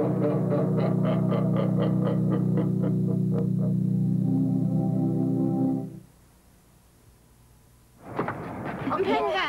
i'm Penga!